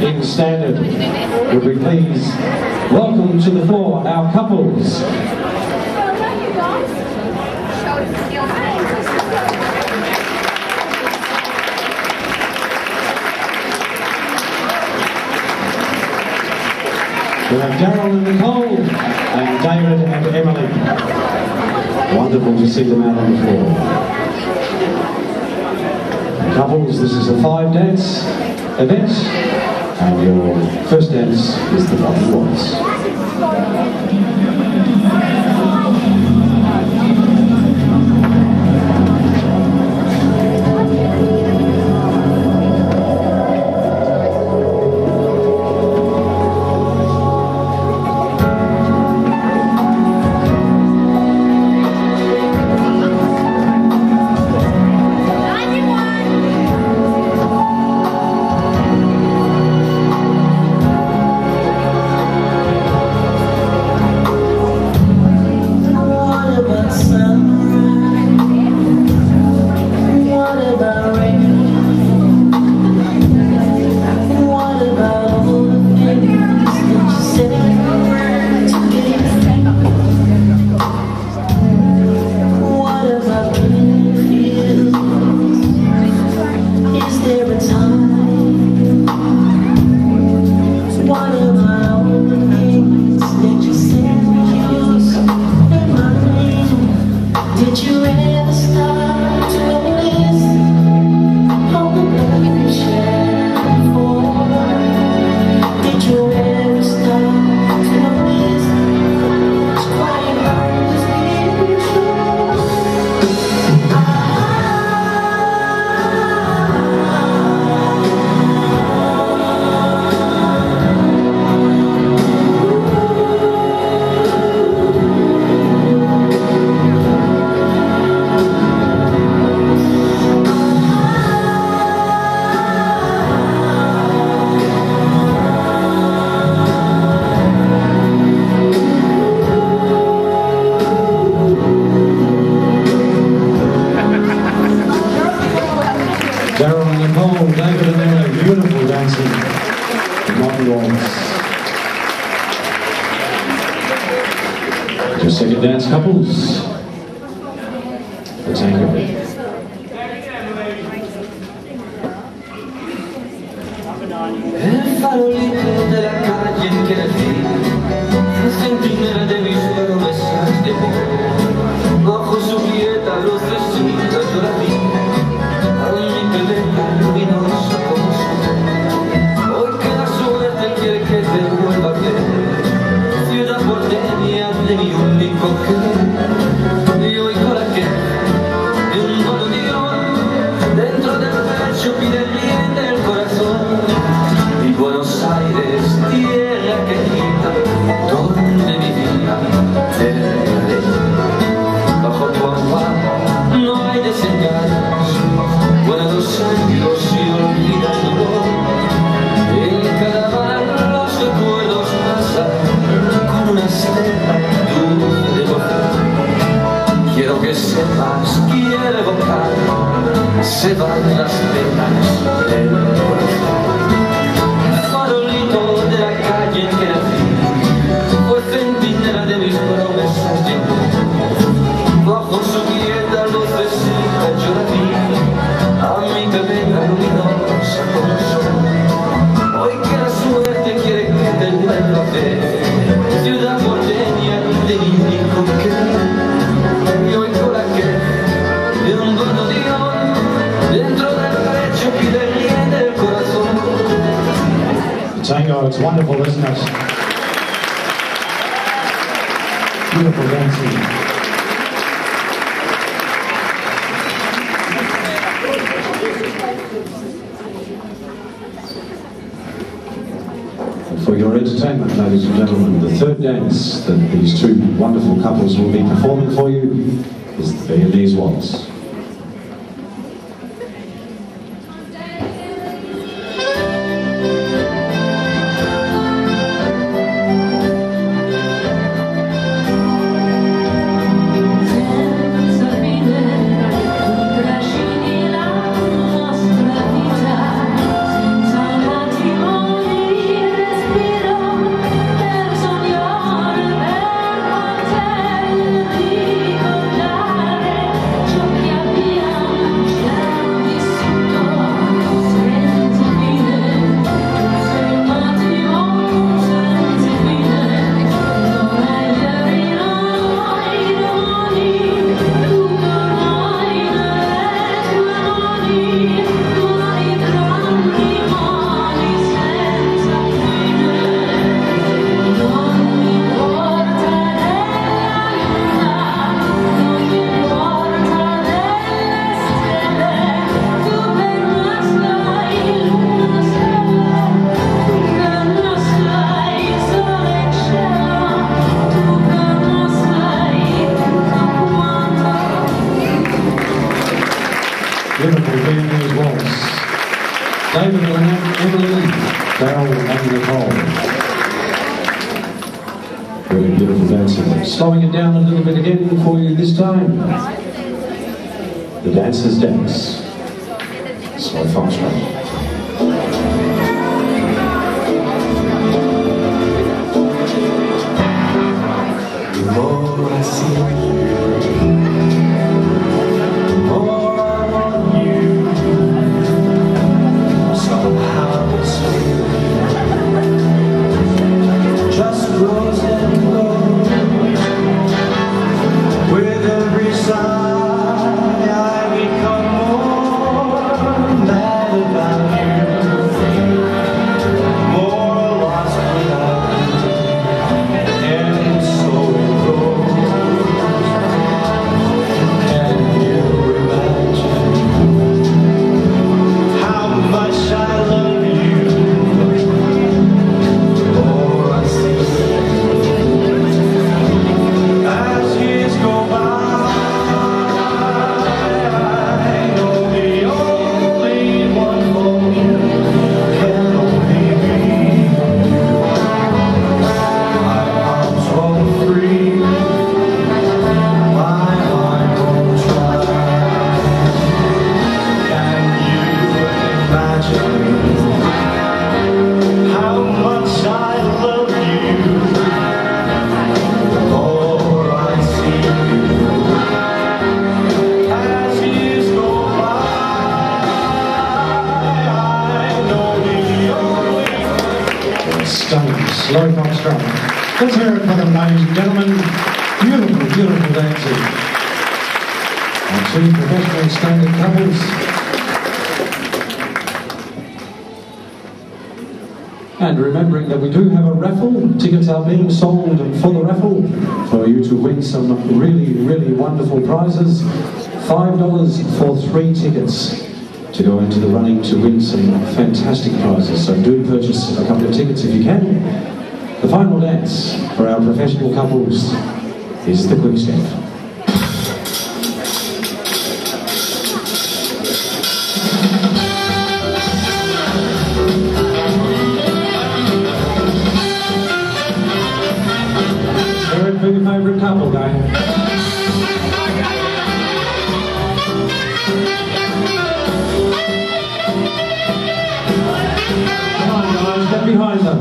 In Standard. Would we please welcome to the floor our couples. We have Daryl and Nicole, and David and Emily. Wonderful to see them out on the floor. Couples, this is a five dance event and your first dance is the lovely voice. Just second dance couples. Let's If you vai me dar Tango. It's wonderful, isn't it? Beautiful dancing. For your entertainment, ladies and gentlemen, the third dance that these two wonderful couples will be performing for you is the Viennese Waltz. Slowing it down a little bit again for you this time. The dancers dance. Slow foxtrot. Stunning. Slow foxtrot. Let's hear it for them, ladies and gentlemen. Beautiful, beautiful dancing. Our two professional standard couples. And remembering that we do have a raffle, tickets are being sold for the raffle for you to win some really, really wonderful prizes. $5 for three tickets to go into the running to win some fantastic prizes. So do purchase a couple of tickets if you can. The final dance for our professional couples is the quick step. Get behind them.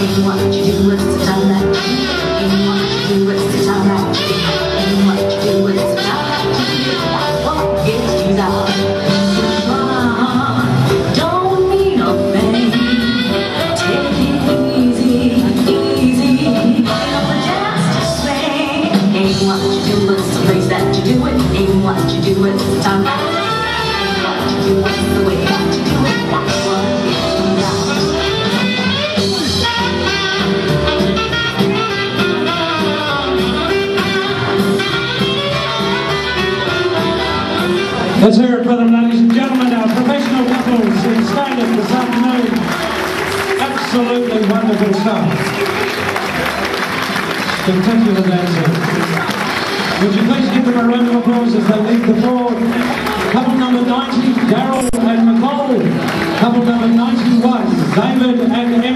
You what you do that And Um, Let's hear it for them, ladies and gentlemen, our professional couples in stand-up this afternoon. Absolutely wonderful stuff. Spectacular dancing. Would you please give them a round of applause as they leave the floor? Couple number 90, Daryl and Nicole. Couple number 91, David and Emily.